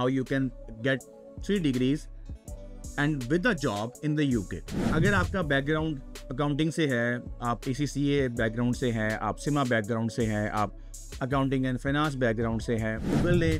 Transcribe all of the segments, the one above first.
how you can get three degrees and with a job in the UK अगर आपका background accounting से है, आप ए सी सी ए बैकग्राउंड से हैं, आप सिमा बैकग्राउंड से हैं, आप अकाउंटिंग एंड फाइनेंस बैकग्राउंड से हैं गूगल ने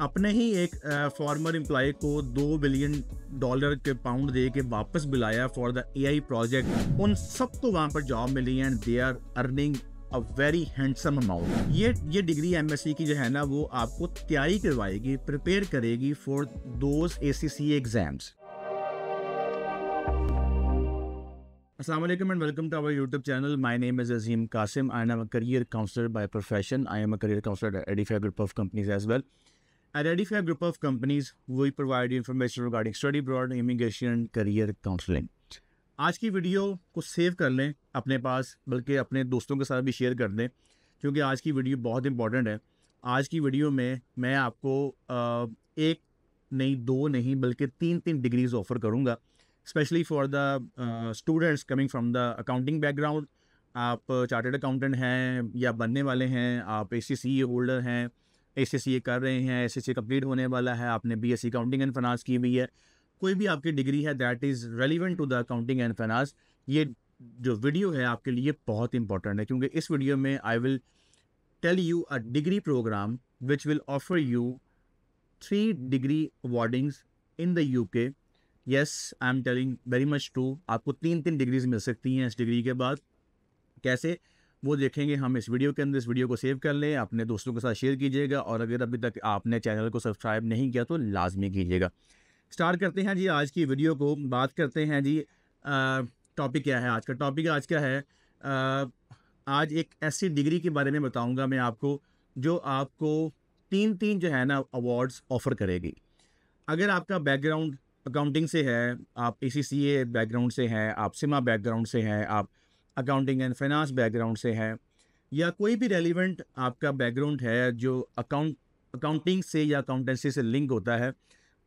अपने ही एक फॉर्मर एम्प्लॉय को दो बिलियन डॉलर के पाउंड दे के वापस बुलाया for the A I project उन सबको वहाँ पर job milli and they are earning a very handsome amount ये ये डिग्री एम की जो है ना, वो आपको तैयारी करवाएगी प्रिपेयर करेगी for those A C exams असल and welcome to our YouTube channel my name is Azeem Qasim I am a career counsellor by profession I am a career counsellor Edify group of companies as well at Edify group of companies we provide information regarding study abroad immigration career counselling आज की video को save कर लें अपने पास, बल्कि अपने दोस्तों के साथ भी शेयर कर दें, क्योंकि आज की वीडियो बहुत इंपॉर्टेंट है। आज की वीडियो में मैं आपको एक नहीं, दो नहीं, बल्कि तीन तीन डिग्रीज ऑफ़र करूँगा। Specially for the students coming from the accounting background आप चार्टेड अकाउंटेंट हैं या बनने वाले हैं, आप ए सी सी होल्डर हैं ए सी सी कर रहे हैं एस एस सी कंप्लीट होने वाला है, आपने B S C accounting and finance की हुई है कोई भी आपकी डिग्री है that is relevant to the accounting and finance ये जो वीडियो है आपके लिए बहुत इंपॉर्टेंट है, क्योंकि इस वीडियो में I will tell you a degree programme which will offer you three degree awardings in the U K yes I am telling very much true आपको तीन तीन डिग्रीज मिल सकती हैं इस डिग्री के बाद। कैसे? वो देखेंगे हम इस वीडियो के अंदर, इस वीडियो को सेव कर लें, अपने दोस्तों के साथ शेयर कीजिएगा, और अगर अभी तक आपने चैनल को सब्सक्राइब नहीं किया तो लाजमी कीजिएगा। स्टार्ट करते हैं जी आज की वीडियो को। बात करते हैं जी टॉपिक क्या है आज का? टॉपिक आज क्या है आ, आज एक ऐसी डिग्री के बारे में बताऊँगा मैं आपको जो आपको तीन तीन जो है ना अवार्ड्स ऑफ़र करेगी। अगर आपका बैकग्राउंड अकाउंटिंग से है आप ए सी ए बैकग्राउंड से हैं आप सिमा बैकग्राउंड से हैं आप अकाउंटिंग एंड फाइनेंस बैकग्राउंड से हैं या कोई भी रेलिवेंट आपका बैकग्राउंड है जो अकाउंट अकाउंटिंग से या अकाउंटेंसी से लिंक होता है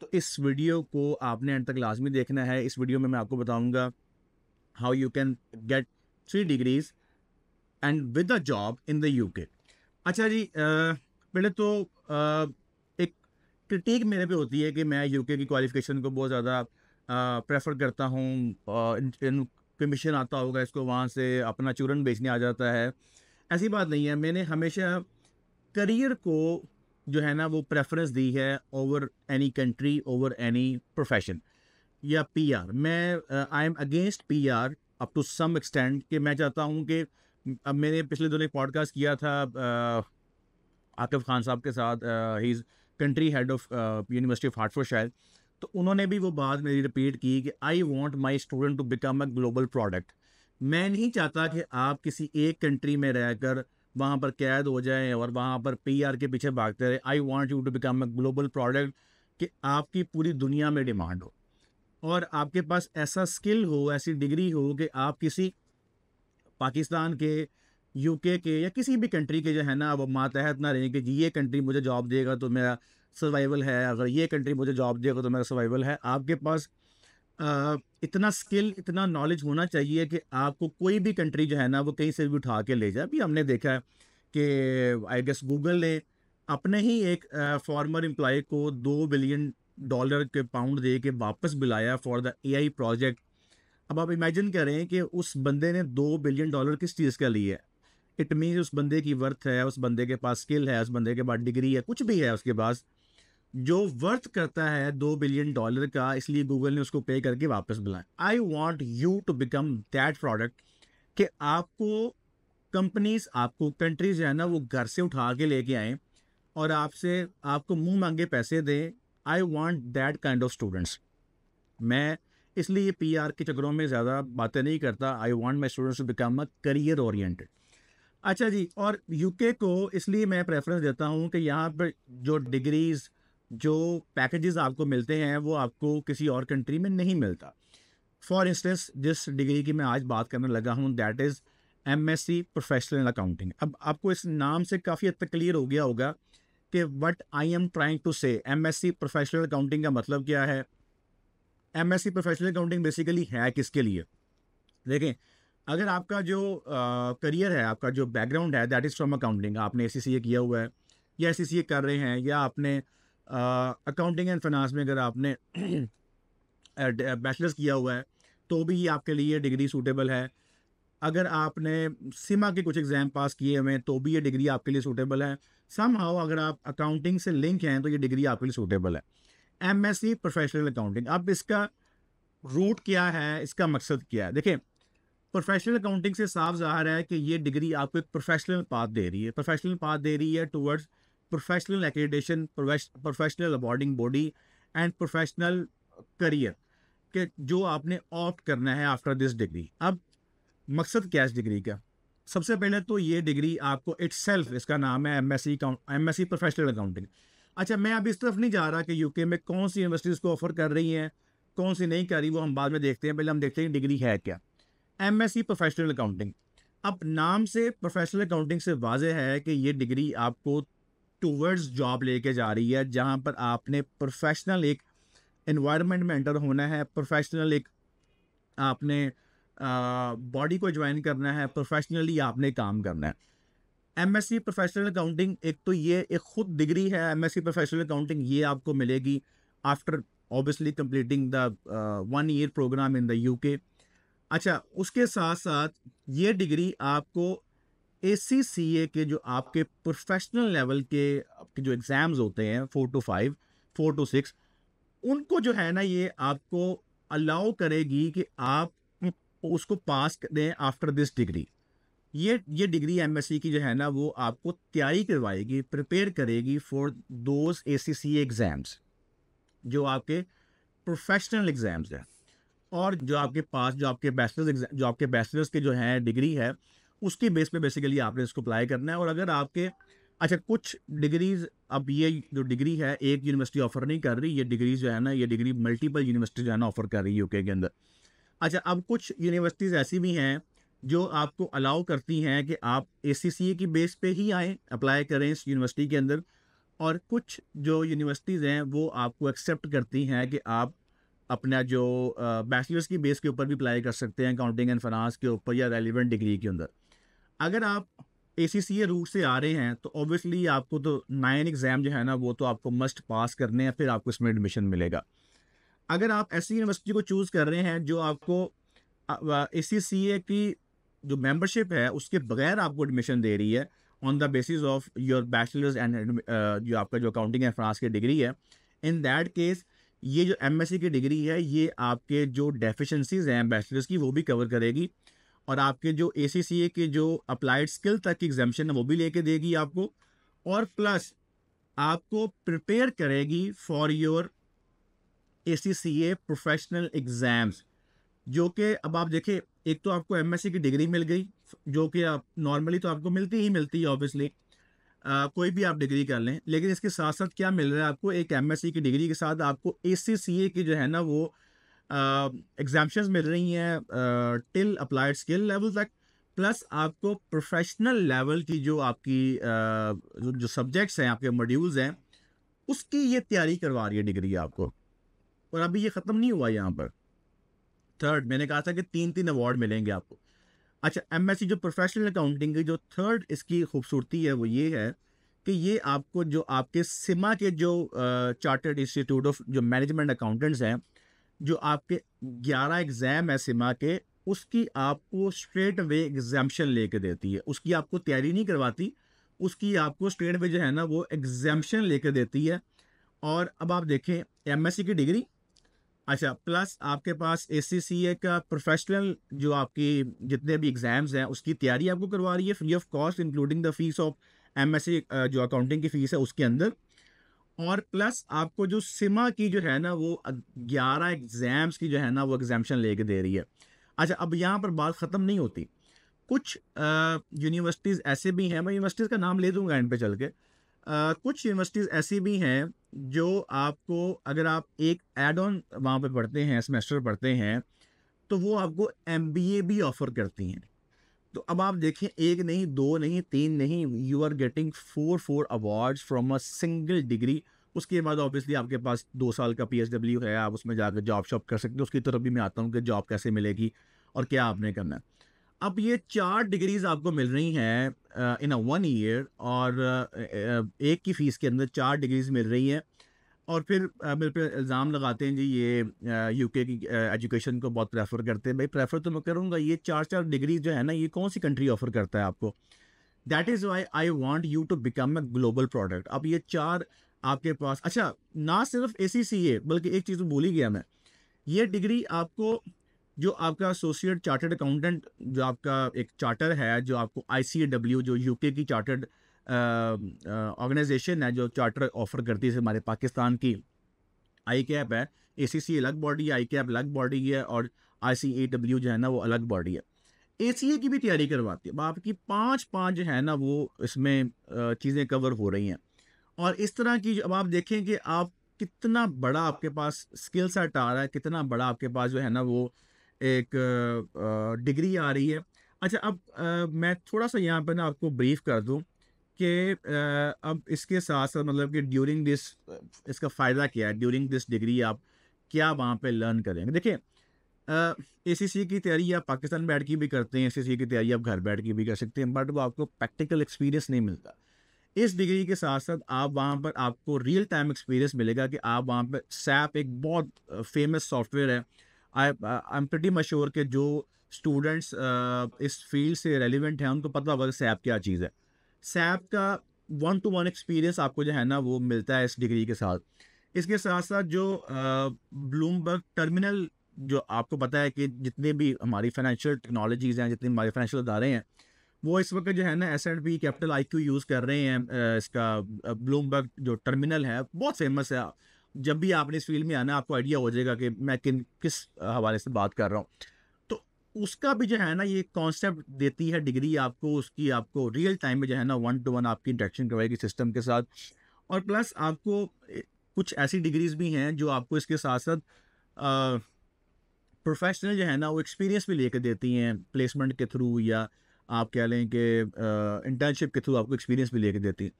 तो इस वीडियो को आपने एंड तक लाजमी देखना है। इस वीडियो में मैं आपको बताऊँगा how you can get three degrees and with a job in the UK अच्छा जी पहले तो आ, क्रिटिक मेरे पे होती है कि मैं यूके की क्वालिफिकेशन को बहुत ज़्यादा प्रेफर करता हूँ कमीशन आता होगा इसको वहाँ से अपना चूरन बेचने आ जाता है। ऐसी बात नहीं है मैंने हमेशा करियर को जो है ना, वो प्रेफरेंस दी है over any country over any profession या पीआर मैं I am against PR up to some extent कि मैं चाहता हूँ कि अब मैंने पिछले दिनों एक पॉडकास्ट किया था आकिफ खान साहब के साथ ही is country head of university of Hartford शायद। तो उन्होंने भी वो बात मेरी रिपीट की कि I want my student to become a global product मैं नहीं चाहता कि आप किसी एक कंट्री में रहकर वहाँ पर कैद हो जाएँ और वहाँ पर पी आर के पीछे भागते रहे। I want you to become a global product कि आपकी पूरी दुनिया में डिमांड हो। और आपके पास ऐसा स्किल हो, ऐसी डिग्री हो कि आप किसी पाकिस्तान के यूके के या किसी भी कंट्री के जो है ना वो मातहत ना रहें कि ये कंट्री मुझे जॉब देगा तो मेरा सर्वाइवल है। अगर ये कंट्री मुझे जॉब देगा तो मेरा सर्वाइवल है। आपके पास इतना स्किल इतना नॉलेज होना चाहिए कि आपको कोई भी कंट्री जो है ना, वो कहीं से भी उठा के ले जाए। अभी हमने देखा है कि आई गेस गूगल ने अपने ही एक फॉर्मर एम्प्लॉय को दो बिलियन डॉलर के पाउंड दे के वापस बुलाया फॉर द एआई प्रोजेक्ट अब आप इमेजिन करें कि उस बंदे ने दो बिलियन डॉलर किस चीज़ का लिया है? इट मीन उस बंदे की वर्थ है, उस बंदे के पास स्किल है, उस बंदे के पास डिग्री है, कुछ भी है उसके पास। जो वर्थ करता है दो बिलियन डॉलर का, इसलिए गूगल ने उसको पे करके वापस बुलाया। I want you to become that product कि आपको कंपनीज़ आपको कंट्रीज़ जो है ना, वो घर से उठा के लेके आए और आपसे, आपको मुँह मांगे पैसे दें। I want that kind of students मैं इसलिए पी आर के चक्रों में ज़्यादा बातें नहीं करता। I want my students to become a career oriented अच्छा जी, और यूके को इसलिए मैं प्रेफरेंस देता हूँ कि यहाँ पर जो डिग्रीज़ जो पैकेजेस आपको मिलते हैं वो आपको किसी और कंट्री में नहीं मिलता। फॉर इंस्टेंस जिस डिग्री की मैं आज बात करने लगा हूँ that is M S C professional accounting अब आपको इस नाम से काफ़ी हद तक क्लियर हो गया होगा कि what I am trying to say M S C professional accounting का मतलब क्या है? M S C professional accounting basically है किसके लिए? देखें अगर आपका जो करियर uh, है आपका जो बैकग्राउंड है दैट इज़ फ्रॉम अकाउंटिंग आपने ए सी सी ए किया हुआ है या ए सी सी एस कर रहे हैं या आपने अकाउंटिंग एंड फाइनेंस में अगर आपने बैचलर्स किया हुआ है तो भी आपके लिए डिग्री सूटेबल है। अगर आपने सिमा के कुछ एग्ज़ाम पास किए हुए हैं तो भी ये डिग्री आपके लिए सूटेबल है। सम हाउ अगर आप अकाउंटिंग से लिंक हैं तो ये डिग्री आपके लिए सूटेबल है। M S C professional accounting अब इसका रूट क्या है? इसका मकसद क्या है? देखिए प्रोफेशनल अकाउंटिंग से साफ़ ज़ाहिर है कि ये डिग्री आपको एक प्रोफेशनल पाथ दे रही है। प्रोफेशनल पाथ दे रही है towards professional accreditation professional awarding body and professional career के जो आपने ऑप्ट करना है आफ्टर दिस डिग्री अब मकसद क्या है इस डिग्री का? सबसे पहले तो ये डिग्री आपको इट्स इसका नाम है M S C M S C professional accounting अच्छा मैं अब इस तरफ़ नहीं जा रहा कि यूके में कौन सी यूनिवर्सिटीज़ को ऑफ़र कर रही हैं, कौन सी नहीं कर रही, वो हम बाद में देखते हैं। पहले हम देखते हैं डिग्री है क्या। M S C professional accounting अब नाम से प्रोफेशनल अकाउंटिंग से वाजह है कि ये डिग्री आपको टूवर्ड्स जॉब लेके जा रही है, जहाँ पर आपने प्रोफेशनल एक इन्वायरमेंट में एंटर होना है प्रोफेशनल एक आपने बॉडी को ज्वाइन करना है प्रोफेशनली आपने काम करना है। M S C professional accounting एक तो ये एक खुद डिग्री है M S C professional accounting ये आपको मिलेगी after obviously completing the one year programme in the UK अच्छा उसके साथ साथ ये डिग्री आपको ए सी सी ए के जो आपके प्रोफेशनल लेवल के आपके जो एग्ज़ाम्स होते हैं four two five four two six उनको जो है ना ये आपको अलाउ करेगी कि आप उसको पास करें आफ्टर दिस डिग्री ये ये डिग्री एमएससी की जो है ना वो आपको तैयारी करवाएगी प्रिपेयर करेगी for those A C C exams जो आपके प्रोफेशनल एग्ज़ाम्स हैं. और जो आपके पास, जो आपके बैचलर्स एग्ज़ाम जो आपके बैचलर्स के जो हैं डिग्री है उसकी बेस पे बेसिकली आपने इसको अप्लाई करना है। और अगर आपके अच्छा कुछ डिग्रीज अब ये जो डिग्री है, एक यूनिवर्सिटी ऑफ़र नहीं कर रही, ये डिग्री जो है ना, ये डिग्री मल्टीपल यूनिवर्सिटी जो है ना ऑफ़र कर रही है यूके के अंदर। अच्छा अब कुछ यूनिवर्सिटीज़ ऐसी भी हैं जो आपको अलाउ करती हैं कि आप ए की बेस पे ही आएँ अप्लाई करें इस यूनिवर्सिटी के अंदर। और कुछ जो यूनिवर्सिटीज़ हैं, वो आपको एक्सेप्ट करती हैं कि आप अपना जो बैचलर्स की बेस के ऊपर भी अप्लाई कर सकते हैं अकाउंटिंग एंड फाइनेंस के ऊपर या रेलिवेंट डिग्री के अंदर। अगर आप ए सी सी ए रूट से आ रहे हैं तो ऑब्वियसली आपको तो नाइन एग्ज़ाम जो है ना, वो तो आपको मस्ट पास करने हैं, फिर आपको इसमें एडमिशन मिलेगा। अगर आप ऐसी यूनिवर्सिटी को चूज़ कर रहे हैं, जो आपको ए सी सी ए की जो मेंबरशिप है, उसके बगैर आपको एडमिशन दे रही है on the basis of your bachelors and जो आपका जो अकाउंटिंग एंड फ्रांस की डिग्री है इन दैट केस ये जो एमएससी की डिग्री है, ये आपके जो डेफिशेंसीज हैं बैचलर्स की, वो भी कवर करेगी। और आपके जो ACCA के जो अप्लाइड स्किल तक की एग्जामेशन है, वो भी लेके देगी आपको। और प्लस आपको प्रिपेयर करेगी for your ACCA professional exams जो कि अब आप देखें एक तो आपको एमएससी की डिग्री मिल गई, जो कि आप नॉर्मली तो आपको मिलती ही मिलती है ऑब्वियसली कोई भी आप डिग्री कर लें, लेकिन इसके साथ साथ क्या मिल रहा है आपको? एक एमएससी की डिग्री के साथ आपको ACCA की जो है ना, वो एग्जामेशन मिल रही हैं टिल अप्लाइड स्किल लेवल तक प्लस आपको प्रोफेशनल लेवल की जो आपकी uh, जो सब्जेक्ट्स हैं आपके मॉड्यूल्स हैं उसकी ये तैयारी करवा रही है डिग्री आपको। और अभी ये ख़त्म नहीं हुआ यहाँ पर। थर्ड मैंने कहा था कि तीन तीन अवार्ड मिलेंगे आपको। अच्छा एमएससी जो प्रोफेशनल अकाउंटिंग की जो थर्ड इसकी खूबसूरती है वो ये है कि ये आपको जो आपके सिमा के जो चार्टर्ड इंस्टीट्यूट ऑफ़ जो मैनेजमेंट अकाउंटेंट्स हैं जो आपके ग्यारह एग्ज़ाम है सिमा के, उसकी आपको स्ट्रेट वे एग्जामेशन लेके देती है। उसकी आपको तैयारी नहीं करवाती, उसकी आपको स्ट्रेट वे जो है ना, वो एग्जामेशन ले कर देती है। और अब आप देखें एमएससी की डिग्री अच्छा प्लस आपके पास ए का प्रोफेशनल जो आपकी जितने भी एग्ज़ाम्स हैं, उसकी तैयारी आपको करवा रही है। Free of cost including the fees of MSc जो अकाउंटिंग की फ़ीस है, उसके अंदर। और प्लस आपको जो सिमा की जो है ना वो ग्यारह एग्ज़ाम्स की जो है ना वो एग्जामेशन लेके दे रही है। अच्छा अब यहाँ पर बात ख़त्म नहीं होती। कुछ यूनिवर्सिटीज़ ऐसे भी हैं मैं यूनिवर्सिटीज़ का नाम ले दूँगा इन पे चल के। आ, कुछ यूनिवर्सिटीज़ ऐसी भी हैं जो आपको अगर आप एक एड ऑन वहाँ पर पढ़ते हैं सेमेस्टर पढ़ते हैं तो वो आपको एमबीए भी ऑफ़र करती हैं। तो अब आप देखें एक नहीं दो नहीं तीन नहीं you are getting four four awards from a single degree उसके बाद ऑब्वियसली आपके पास दो साल का पी है आप उसमें जाकर जॉब शॉप कर सकते हो। उसकी तरफ़ भी मैं आता हूँ कि जॉब कैसे मिलेगी और क्या आपने करना है। अब ये चार डिग्रीज आपको मिल रही हैं इन अ वन ईयर और uh, एक की फ़ीस के अंदर चार डिग्रीज मिल रही हैं। और फिर मेरे पे इल्ज़ाम लगाते हैं जी ये यूके की एजुकेशन को बहुत प्रेफर करते हैं। भाई प्रेफर तो मैं करूँगा, ये चार चार डिग्री जो है ना, ये कौन सी कंट्री ऑफ़र करता है आपको? That is why I want you to become a global product अब ये चार आपके पास अच्छा ना सिर्फ़ ए सी सी ए बल्कि एक चीज़ तो भूल ही गया मैं। ये डिग्री आपको, जो आपका एसोसिएट चार्टर्ड अकाउंटेंट जो आपका एक चार्टर है, जो आपको आई सी डब्ल्यू जो यूके की चार्टर्ड ऑर्गेनाइजेशन है जो चार्टर ऑफ़र करती है हमारे पाकिस्तान की। आई कैप है ए सी सी अलग बॉडी है आई कैप अलग बॉडी है और आई सी ए डब्ल्यू जो है ना वो अलग बॉडी है। ए सी ए की भी तैयारी करवाती है। आपकी पाँच पाँच जो है ना वो इसमें चीज़ें कवर हो रही हैं। और इस तरह की अब आप देखें कि आप कितना बड़ा आपके पास स्किल सेट आ रहा है कितना बड़ा आपके पास जो है ना वो एक डिग्री आ रही है। अच्छा अब आ, मैं थोड़ा सा यहाँ पर ना आपको ब्रीफ कर दूँ। कि अब इसके साथ साथ मतलब कि ड्यूरिंग दिस इसका फ़ायदा क्या है? ड्यूरिंग दिस डिग्री आप क्या वहाँ पे लर्न करेंगे? देखिए ए सी सी की तैयारी आप पाकिस्तान बैठ के भी करते हैं ए सी सी की तैयारी आप घर बैठ के भी कर सकते हैं बट वो आपको प्रैक्टिकल एक्सपीरियंस नहीं मिलता। इस डिग्री के साथ साथ आप वहाँ पर आपको रियल टाइम एक्सपीरियंस मिलेगा कि आप वहाँ पर सैप एक बहुत फ़ेमस सॉफ्टवेयर है। आई आई एम प्रटी मश्योर के जो स्टूडेंट्स इस फ़ील्ड से रेलिवेंट हैं, उनको पता होगा कि सैप क्या चीज़ है। सैप का वन टू वन एक्सपीरियंस आपको जो है ना, वो मिलता है इस डिग्री के साथ। इसके साथ साथ जो ब्लूमबर्ग टर्मिनल जो आपको पता है कि जितने भी हमारी फाइनेंशियल टेक्नोलॉजीज़ हैं, जितने हमारे फाइनेंशियल अदारे हैं, वो इस वक्त जो है ना S and P capital I Q use कर रहे हैं इसका ब्लूमबर्ग जो टर्मिनल है, बहुत फ़ेमस है। जब भी आपने इस फ़ील्ड में आना, आपको आइडिया हो जाएगा कि मैं किन, किस हवाले से बात कर रहा हूँ। उसका भी जो है ना ये कॉन्सेप्ट देती है डिग्री आपको, उसकी आपको रियल टाइम में जो है ना वन टू वन आपकी इंट्रैक्शन करवाएगी सिस्टम के साथ। और प्लस आपको कुछ ऐसी डिग्रीज भी हैं जो आपको इसके साथ साथ प्रोफेशनल जो है ना वो एक्सपीरियंस भी लेकर देती हैं प्लेसमेंट के थ्रू या आप कह लें कि इंटर्नशिप के थ्रू आपको एक्सपीरियंस भी लेकर देती हैं।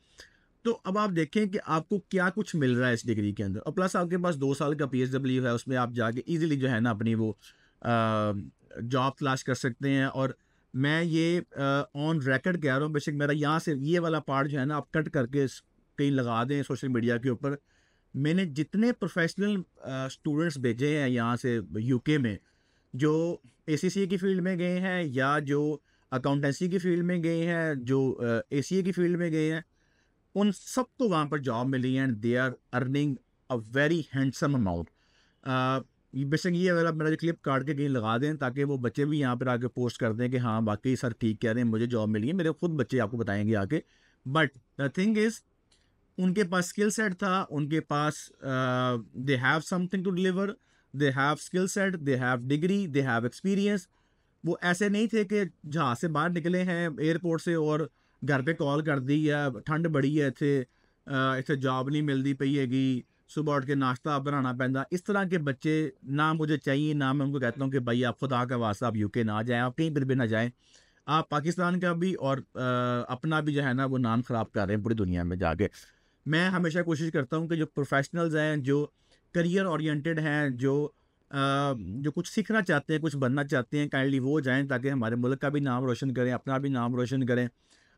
तो अब आप देखें कि आपको क्या कुछ मिल रहा है इस डिग्री के अंदर। और प्लस आपके पास दो साल का पी है, उसमें आप जाके ईजिली जो है ना अपनी वो जॉब तलाश कर सकते हैं और मैं ये ऑन रिकॉर्ड कह रहा हूँ, बेशक मेरा यहाँ से ये वाला पार्ट जो है ना, आप कट करके कहीं लगा दें सोशल मीडिया के ऊपर। मैंने जितने प्रोफेशनल स्टूडेंट्स भेजे हैं यहाँ से यूके में, जो एसीसीए की फ़ील्ड में गए हैं या जो अकाउंटेंसी की फ़ील्ड में गए हैं, जो एसीए की फ़ील्ड में गए हैं, उन सबको वहाँ पर जॉब मिली है and they are earning a very handsome amount बेशक ये अगर आप मेरा जो क्लिप काट के कहीं लगा दें, ताकि वो बच्चे भी यहाँ पर आके पोस्ट कर दें कि हाँ बाकी सर ठीक कह रहे हैं, मुझे जॉब मिली है, मेरे खुद बच्चे आपको बताएँगे आके। बट द थिंग इज़ उनके पास स्किल सेट था, उनके पास they have something to deliver they have skill set they have degree they have experience वो ऐसे नहीं थे कि जहाँ से बाहर निकले हैं एयरपोर्ट से और घर पे कॉल कर दी या ठंड बड़ी है, इतने इतने जॉब नहीं मिलती, पई हैगी। सुबह उठ के नाश्ता बनाना पैदा। इस तरह के बच्चे ना मुझे चाहिए ना मैं उनको कहता हूँ कि भाई आप खुदा का वास्ता आप यूके ना जाएँ आप कहीं पर भी ना जाएँ। आप पाकिस्तान का भी और आ, अपना भी जो है ना वो नाम ख़राब कर रहे हैं पूरी दुनिया में जाके। मैं हमेशा कोशिश करता हूँ कि जो प्रोफेशनल्स हैं जो करियर ओरिएंटेड हैं जो आ, जो कुछ सीखना चाहते हैं कुछ बनना चाहते हैं काइंडली वो जाएँ ताकि हमारे मुल्क का भी नाम रोशन करें अपना भी नाम रोशन करें।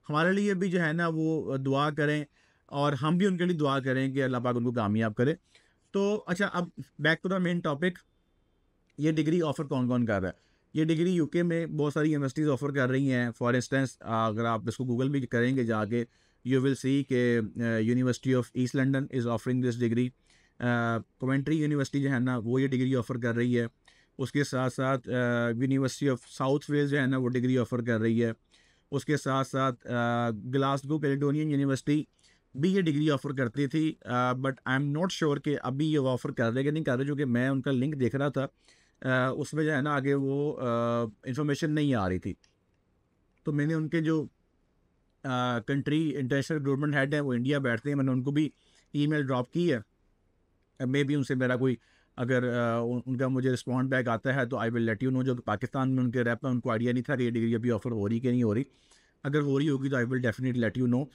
हमारे लिए भी जो है ना वो दुआ करें और हम भी उनके लिए दुआ करें कि अल्लाह पाक उनको कामयाब करे। तो अच्छा अब back to the main topic ये डिग्री ऑफ़र कौन कौन कर रहा है? ये डिग्री यूके में बहुत सारी यूनिवर्सिटीज़ ऑफ़र कर रही हैं। फॉर इंस्टेंस अगर आप इसको गूगल भी करेंगे जाके यू विल सी के university of East London is offering this degree Coventry university जो है ना, वो ये डिग्री ऑफ़र कर रही है। उसके साथ साथ यूनिवर्सिटी ऑफ़ साउथ वेल्स जो है ना, वो डिग्री ऑफ़र कर रही है। उसके साथ साथ ग्लासगो कैलिडोनियन यूनिवर्सिटी भी ये डिग्री ऑफ़र करती थी but I am not sure कि अभी ये ऑफ़र कर रहे कि नहीं कर रहे क्योंकि मैं उनका लिंक देख रहा था। उसमें जो है ना आगे वो इंफॉर्मेशन नहीं आ रही थी। तो मैंने उनके जो कंट्री इंटरनेशनल गवर्नमेंट हेड है वो इंडिया बैठते हैं मैंने उनको भी ईमेल ड्रॉप की है। मे भी उनसे मेरा कोई अगर uh, उनका मुझे रिस्पॉन्ड बैक आता है तो I will let you know जो पाकिस्तान में उनके रैप में उनको आइडिया नहीं था कि ये डिग्री अभी ऑफ़र हो रही कि नहीं हो रही। अगर हो रही होगी तो I will definitely let you know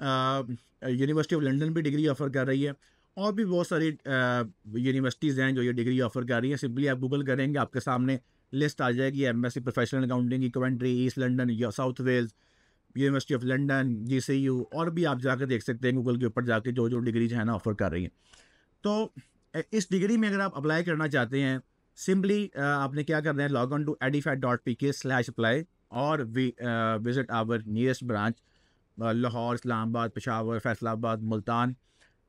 university of London भी डिग्री ऑफ़र कर रही है। और भी बहुत सारी यूनिवर्सिटीज़ हैं जो ये डिग्री ऑफ़र कर रही हैं। सिंपली आप गूगल करेंगे, आपके सामने लिस्ट आ जाएगी। M S C professional accounting की कवेंट्री ईस्ट लंडन या South Wales university of London G C U और भी आप जाकर देख सकते हैं गूगल के ऊपर जाके जो जो डिग्रीज है ना ऑफ़र कर रही हैं। तो इस डिग्री में अगर आप अप्लाई करना चाहते हैं सिंपली आपने क्या करना है? Log on to edified dot P K slash apply और visit our nearest branch Lahore, Islamabad, Peshawar, Faisalabad, Multan.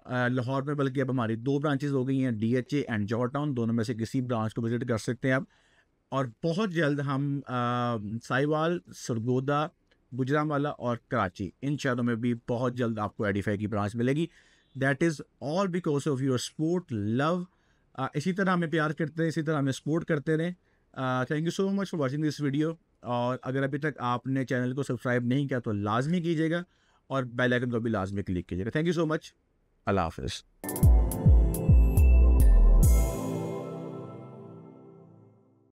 Lahore में बल्कि अब हमारी दो ब्रांचेज़ हो गई हैं D H A and George town दोनों में से किसी ब्रांच को विज़िट कर सकते हैं आप। और बहुत जल्द हम साहिवाल, सरगोदा, गुजरावाला और कराची, इन शहरों में भी बहुत जल्द आपको एडीफाई की ब्रांच मिलेगी। That is all because of your support love इसी तरह हमें प्यार करते हैं, इसी तरह हमें सपोर्ट करते रहें। Thank you so much for watching this video और अगर अभी तक आपने चैनल को सब्सक्राइब नहीं किया तो लाजमी कीजिएगा और बेल आइकन को भी लाजमी क्लिक कीजिएगा। Thank you so much. Allah हाफिज़।